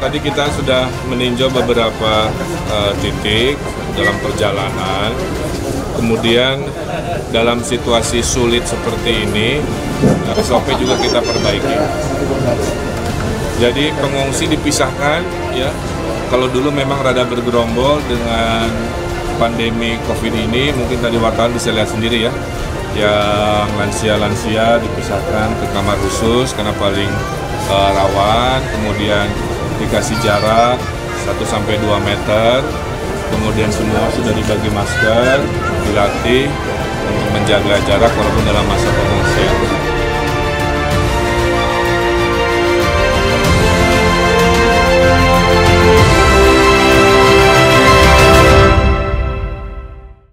Tadi kita sudah meninjau beberapa uh, titik dalam perjalanan. Kemudian dalam situasi sulit seperti ini, SOP juga kita perbaiki. Jadi pengungsi dipisahkan ya. Kalau dulu memang rada bergerombol dengan pandemi Covid ini, mungkin tadi wartawan bisa lihat sendiri ya. Yang lansia-lansia dipisahkan ke kamar khusus karena paling uh, rawan, kemudian dikasih jarak 1 sampai 2 meter. Kemudian semua sudah dibagi masker, dilatih untuk menjaga jarak walaupun dalam masa pengungsian.